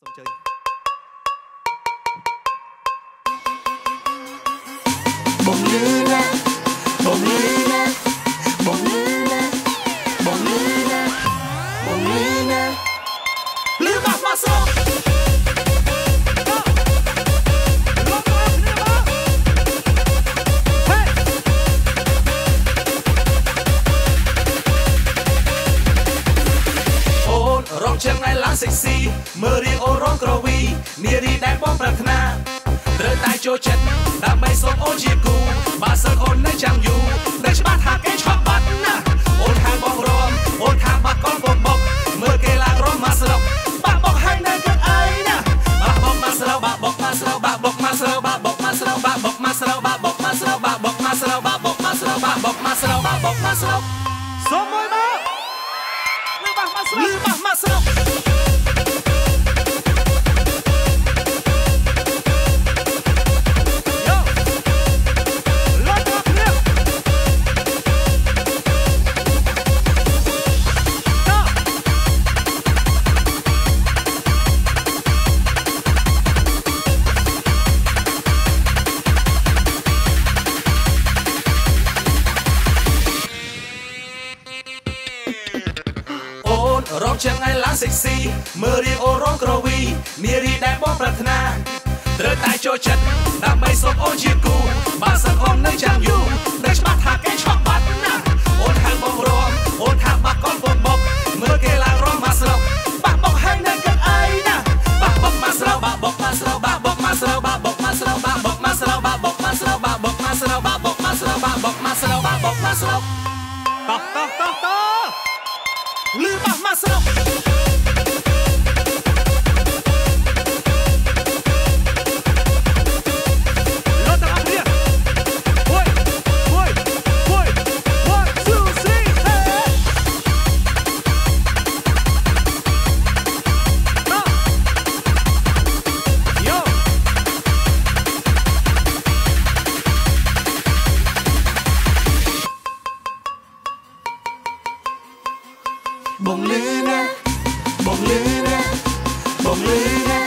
សូមអញ្ជើញបងលឺណាបងលឺណាបងលឺណាបងលឺណាបងលឺណាលឺមកមកស្សិចស៊ីមើលរៀងអូនរងក្រវីនារីដែលបងប្រាថ្នាត្រូវតែចូលចិត្តដើម្បីសូមអូនជាគូបើសិនអូននៅចាំយូរដឹងច្បាស់ថាគេឆក់បាត់ណាអូនខាងបងរំអូនខាងបាក់កូនបងបុកមើលគេឡើងរំមកស្រុកបាក់បុកហើយនៅគិតអីណាបាក់បុកមកស្រុកបាក់បុកមកស្រុកបាក់បុកមកស្រុកបាក់បុកមកស្រុកបាក់បុកមកស្រុកបាក់បុកមកស្រុកបាក់បុកមកស្រុកបាក់បុកមកស្រុកបាក់បុកមកស្រុកបាក់បុកមកស្រុកសូមមួយមកលឺបាក់មកស្រុកលឺបាក់មកស្រុក រកចឹងឯឡើងសិចស៊ីមើលរៀងអូនរងក្រវីនារីដែលបងប្រាថ្នាត្រូវតែចូលចិត្តដើម្បីសូមអូនជាគូបើសិនអូននៅចាំយូរដឹងច្បាស់ថាគេឆក់បាត់ណាអូនខាងបងរំអូនខាងបាក់កូនបងបុកមើលគេឡើងរំមកស្រុកបាក់បុកហើយនៅគិតអីណាបាក់បុកមកស្រុកបាក់បុកមកស្រុកបាក់បុកមកស្រុកបាក់បុកមកស្រុកបាក់បុកមកស្រុកបាក់បុកមកស្រុកបាក់បុកមកស្រុកបាក់បុកមកស្រុកបាក់បុកមកស្រុកបាក់បុកមកស្រុកតោះតោះតោះតោះលឺបាក់មកស្រុក Live myself. Bom lene, bom lene, bom lene